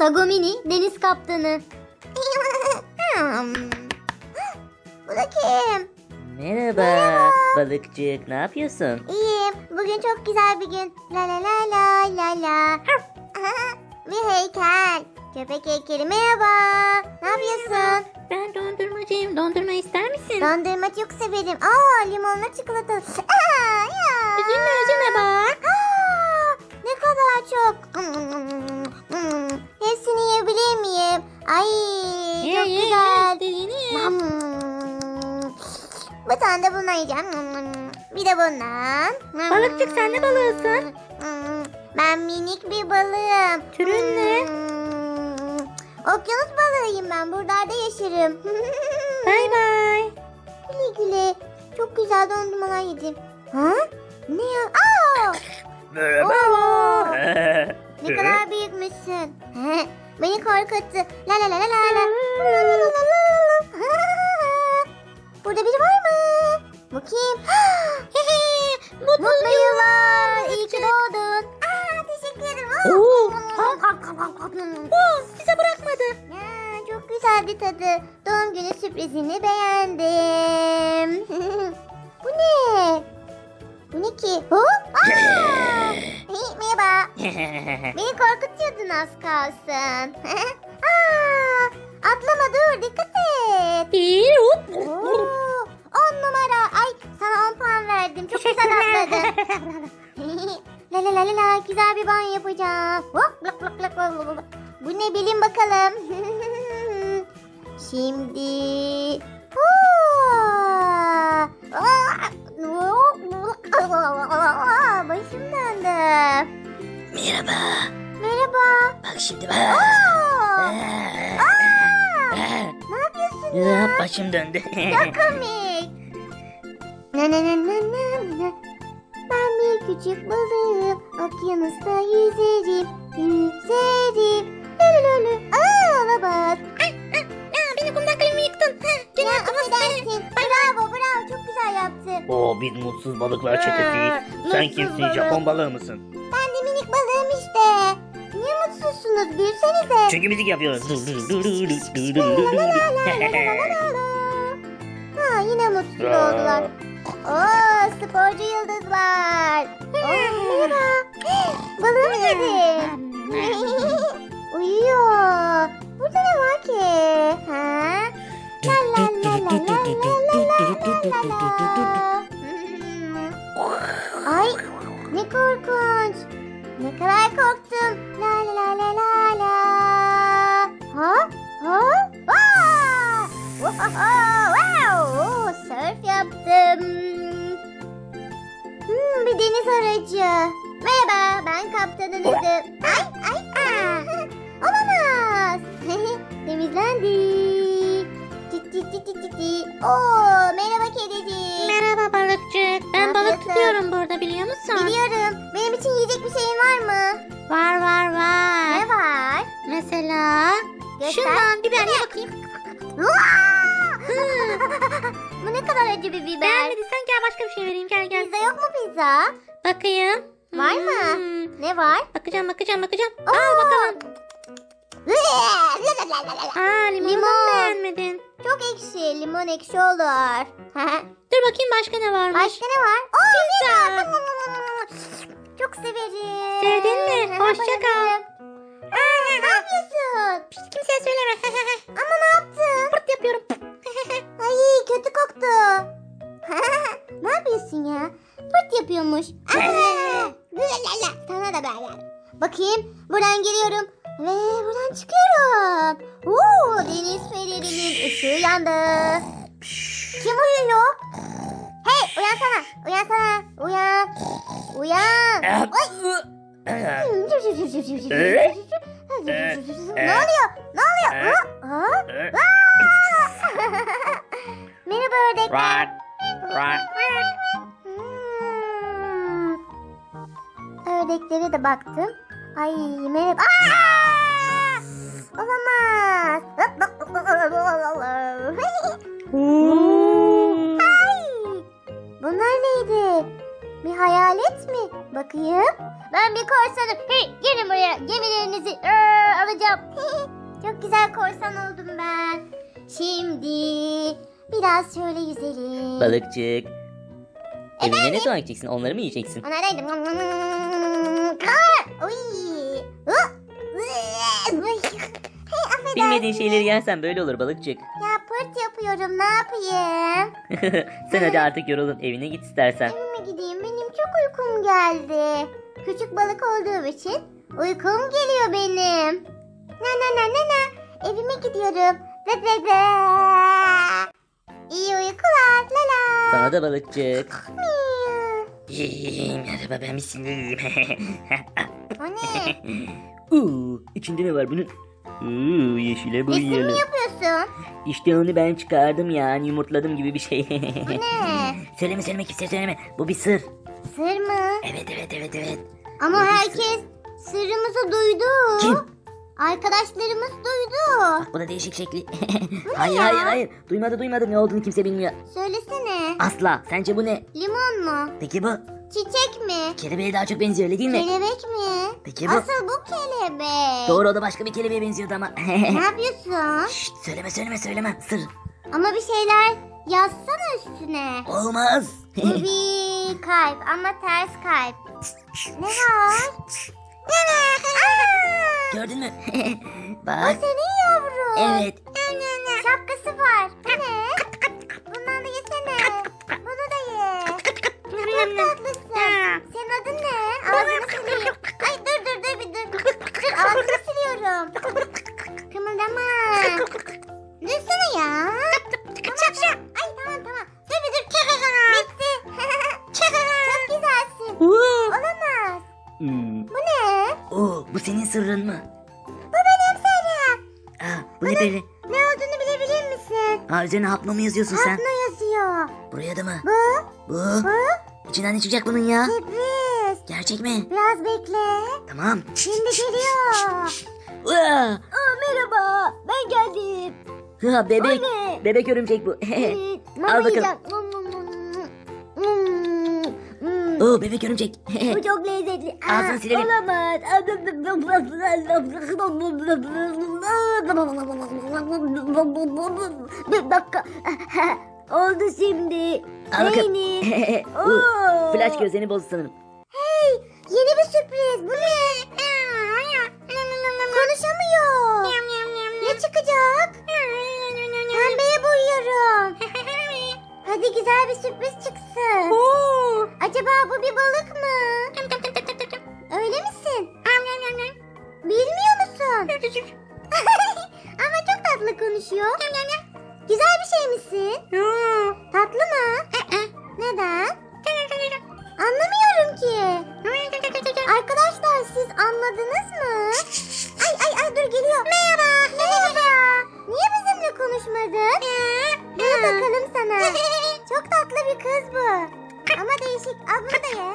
Sagomini deniz kaptanı. Hmm. Bu da kim? Merhaba, balıkçık ne yapıyorsun? İyiyim. Bugün çok güzel bir gün. La la la la la la. bir heykel. Köpek heykeli merhaba. Ne yapıyorsun? Ben dondurmacıyım. Dondurma ister misin? Dondurma çok severim. Aa limonlu çikolata. Aa, ya. Üzülme üzülme bak. Aa, ne kadar çok. Ay Ye çok ye ye. güzel. Ye. Hmm. Bir tane de bundan yiyeceğim. Bir de bundan. Balıkçık, sen ne balığısın? Ben minik bir balığım. Türün ne? Okyanus balığıyım ben. Buralarda yaşarım. Bay bay. güle güle. Çok güzel dondurmalar yedim. Ha? Ne ya? Aa! Oo! Ne kadar büyükmüşsün. Beni korkuttu. La la la la la la. La la la la la la. Burada biri var mı? Bu kim? Mutlu yıllar. İyi ki doğdun. Aa, teşekkür ederim. Oo, Oo, bize bırakmadı. Ya, çok güzeldi tadı. Doğum günü sürprizini beğendim. Bu ne? Bu ne ki? Hop! Aa! Hey, merhaba. Beni korkutuyordun az kalsın. Aa, atlama dur dikkat et. Oo, on numara. Ay sana on puan verdim. Çok güzel atladın. la la la la la güzel bir banyo yapacağım. Hop, lak, lak, lak, lak, lak. Bu ne bilin bakalım. Şimdi. Aa! Aa! Merhaba, Merhaba. bak şimdi bak. Aa! Aa! Ne yapıyorsun Ya, ya? Başım döndü. Çok komik. Na na na na na na. Ben bir küçük balığım. Okyanusta yüzerim. Yüzerim. Lülülülü. Aa olamaz. Aa, beni kumdan kalemimi yıktın. Ha, Ya affedersin. Bravo bravo çok güzel yaptın. Oo biz mutsuz balıklar çetesiyiz. Sen kimsin, Japon balığı mısın? Çünkü müzik yapıyoruz. Ha yine mutsuz oldular. Oo sporcu yıldızlar. Oo, merhaba. Balığımı yedin. Uyuyor. Burada ne var ki? Ha? La la la la la la la la la la. Hmm. Ay ne korkunç. Ne kadar korktum. Kaptanınızım. Ay, ay, aa. Olamaz. Temizlendi. Tit tit tit tit tit. Oo, merhaba kedicik. Merhaba balıkçık. Ben balık yapıyorsun? tutuyorum burada biliyor musun? Biliyorum. Benim için yiyecek bir şeyin var mı? Var var var. Ne var? Mesela Göster. şundan biber ye bakayım. Bu ne kadar acı bir biber. Beğenmediysen gel başka bir şey vereyim gel gel. Pizza yok mu pizza? Bakayım. Var mı? Hmm, Ne var? Bakacağım bakacağım bakacağım. Oo. Al bakalım. Aa Limon. beğenmedin. Çok ekşi. Limon ekşi olur. Dur bakayım başka ne varmış. Başka ne var? Oo, Pizza. Çok severim. Sevdin mi? Hoşça kal. Aa, ne yapıyorsun? Kimseye söyleme. Ama ne yaptın? Pırt yapıyorum. Ay kötü koktu. ne yapıyorsun ya? Pırt yapıyormuş. Aa, Sana da böyle. Bakayım buradan giriyorum ve buradan çıkıyorum. Oo, deniz fenerinin ışığı yandı. Kim uyuyor? Hey uyansana uyansana uyan. Uyan. Ay. ne oluyor? Ne oluyor? Ha? Ha? Merhaba ördekler. Hmm. Ördeklere de baktım. Ay merhaba. Aa! Olamaz. Ay! Bunlar neydi? Bir hayalet mi? Bakayım. Ben bir korsanım. Hey gelin buraya. Gemilerinizi ee, alacağım. Çok güzel korsan oldum ben. Şimdi biraz şöyle yüzelim. Balıkçık. Evine ne zaman gideceksin? Onları mı yiyeceksin? Onlardaydım. Hey. Bilmediğin şeyleri yersen böyle olur balıkçık. Ya pırt yapıyorum ne yapayım? Sen hadi artık yorulun. Evine git istersen. Evime gideyim benim çok uykum geldi. Küçük balık olduğum için uykum geliyor benim. Na na na na na. Evime gidiyorum. Ve ve ve. İyi uykular. La la. Sana da balıkçık. Merhaba ben misin? O ne? Uuu, içinde ne var bunun? Uuu, yeşile Resim mi boyayalım. yapıyorsun? İşte onu ben çıkardım yani yumurtladım gibi bir şey. Bu ne? söyleme söyleme kimseye söyleme. Bu bir sır. Sır mı? Evet evet evet evet. Ama herkes sırrımızı duydu. Kim? Arkadaşlarımız duydu. Bu da değişik şekli. hayır hayır hayır. Duymadı duymadı ne olduğunu kimse bilmiyor. Söylesene. Asla. Sence bu ne? Limon mu? Peki bu? Çiçek mi? Kelebeğe daha çok benziyor öyle değil mi? Kelebek mi? Peki bu? Asıl bu kelebek. Doğru o da başka bir kelebeğe benziyordu ama. Ne yapıyorsun? Şşt, söyleme söyleme söyleme. Sır. Ama bir şeyler yazsana üstüne. Olmaz. Bu bir kalp ama ters kalp. Ne var? Gördün mü? o Bak. senin yavrun. Evet. Şapkası var. Bu ne? Çok tatlısın. Senin adın ne? Ağzını sileyim. Ay dur dur dur bir dur. Dur ağzını siliyorum. Kımıldama. Dursana ya. Tamam, tamam. Ay tamam tamam. Dur bir dur. Bitti. Çok güzelsin. Olamaz. Hmm. Bu ne? Oo, bu senin sırrın mı? Bu benim sırrım. Aa, bu ne böyle? Ne olduğunu bilebilir misin? Aa, üzerine hapla mı yazıyorsun sen? Hapno yazıyor. Buraya da mı? Bu, Bu. bu İçinden ne çıkacak bunun ya? sürpriz. Gerçek mi? Biraz bekle. Tamam. Şimdi geliyor. Aa, merhaba. Ben geldim. ha, bebek. Bebek örümcek bu. Mama Al bakalım. yiyeceğim. Mm, mm, mm, mm, mm. Oo bebek örümcek. Bu çok lezzetli. Aa, Ağzını silelim. Olamaz. Bir dakika. Oldu şimdi. Al bakalım. Oo. flash gözlerini bozdu sanırım. Hey, yeni bir sürpriz. Bu ne? Konuşamıyor. Ne çıkacak? Pembeye boyuyorum. Hadi güzel bir sürpriz çıksın. Acaba bu bir balık mı? Bunu takalım sana. Çok tatlı bir kız bu. Ama değişik. Al bunu da ye.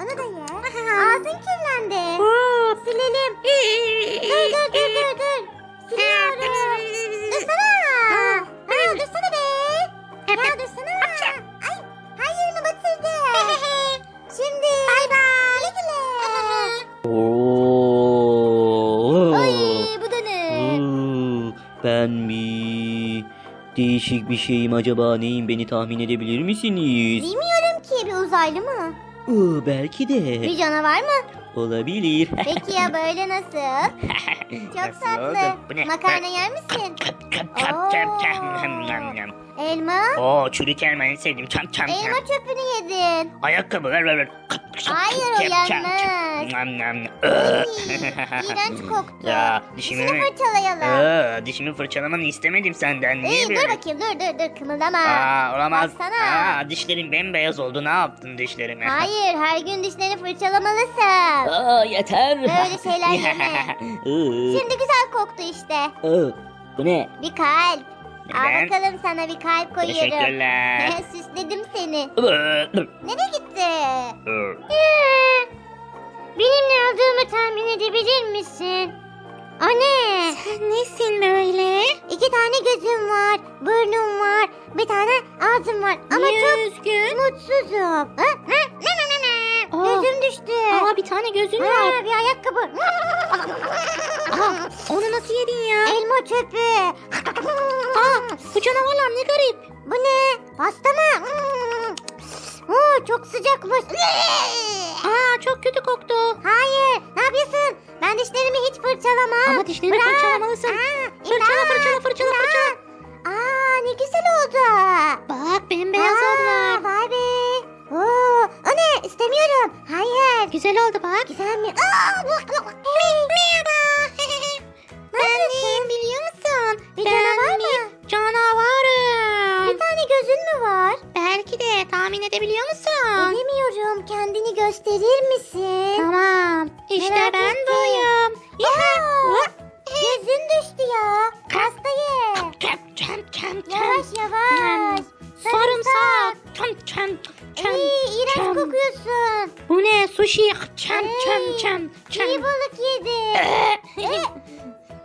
Onu da ye. Ağzın kirlendi. Silelim. Dur dur dur dur dur. Siliyorum. Değişik bir şeyim acaba neyim beni tahmin edebilir misiniz? Bilmiyorum ki bir uzaylı mı? Oo, belki de Bir canavar mı? olabilir. Peki ya böyle nasıl? Çok Nasıl tatlı. oldu? Bu ne? Makarna yer misin? Elma? Oo çürük elma en sevdiğim. Çam çam Elma çam. çöpünü yedin. Ayakkabı ver ver ver. Hayır, o çam, çam. Nam nam. İğrenç koktu. Ya dişimi Dişini fırçalayalım. Aa, dişimi fırçalamanı istemedim senden. Niye İyi dur böyle? bakayım dur dur dur kımıldama. Aa olamaz. Baksana. Aa dişlerim bembeyaz oldu. Ne yaptın dişlerime? Hayır her gün dişlerini fırçalamalısın. Aa, yeter. Öyle şeyler yeme. Şimdi güzel koktu işte. oo, bu ne? Bir kalp. Al Ben- bakalım sana bir kalp koyuyorum. Teşekkürler. Süsledim seni. Nereye gitti? Benim ne olduğumu tahmin edebilir misin? O ne? Sen nesin böyle? İki tane gözüm var, burnum var, bir tane ağzım var. Ama Niye çok üzgün? mutsuzum. Ha? Ha? Ne ne ne ne? Aa. Gözüm düştü. Aa bir tane gözün var. Ha, bir ayakkabı. Aa, onu nasıl yedin ya? Elma çöpü. Aa, bu canavarlar ne garip. Bu ne? Pasta mı? Oo, çok sıcakmış. Aa, çok kötü koktu. Hayır. Ne yapıyorsun? Ben dişlerimi hiç fırçalamam. Ama dişlerini Bırak. fırçalamalısın. Aa, Fırçala, fırçala, fırçala, fırçala. Aa ne güzel oldu. Bak bembeyaz Aa, oldular. Vay be. Oo, o ne? İstemiyorum. Hayır. Güzel oldu bak. Güzel mi? Aa, Merhaba. İşte ben buyum. Gözün düştü ya. Hastayım. Çem çem çem çem. Yavaş yavaş. Sarımsak. Çem çem çem. İyi, iğrenç kokuyorsun. Bu ne? Sushi. Çem Ey, çem çem İyi balık yedi. Eh,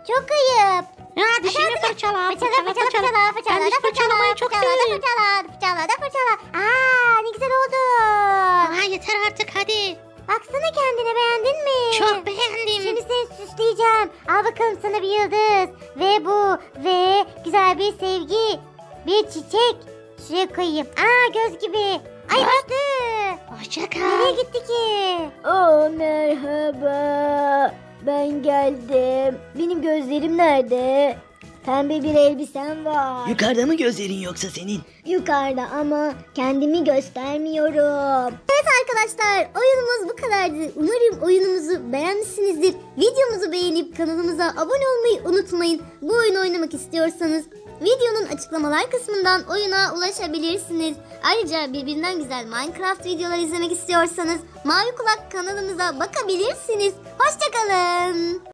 Çok ayıp. Ya dişini fırçala. Fırçala fırçala fırçala fırçala. Ben diş fırçalamayı çok severim. Fırçala fırçala fırçala. Aa ne güzel oldu. Aa, yeter artık hadi. Baksana kendine beğendin mi? Çok beğendim. Şimdi seni süsleyeceğim. Al bakalım sana bir yıldız. Ve bu. Ve güzel bir sevgi. Bir çiçek. Şuraya koyayım. Aa göz gibi. Ay düştü. Hoşça Nereye gitti ki? Oh merhaba. Ben geldim. Benim gözlerim nerede? Pembe bir elbisem var. Yukarıda mı gözlerin yoksa senin? Yukarıda ama kendimi göstermiyorum. Evet arkadaşlar oyunumuz bu kadardı. Umarım oyunumuzu beğenmişsinizdir. Videomuzu beğenip kanalımıza abone olmayı unutmayın. Bu oyunu oynamak istiyorsanız videonun açıklamalar kısmından oyuna ulaşabilirsiniz. Ayrıca birbirinden güzel Minecraft videoları izlemek istiyorsanız Mavi Kulak kanalımıza bakabilirsiniz. Hoşçakalın.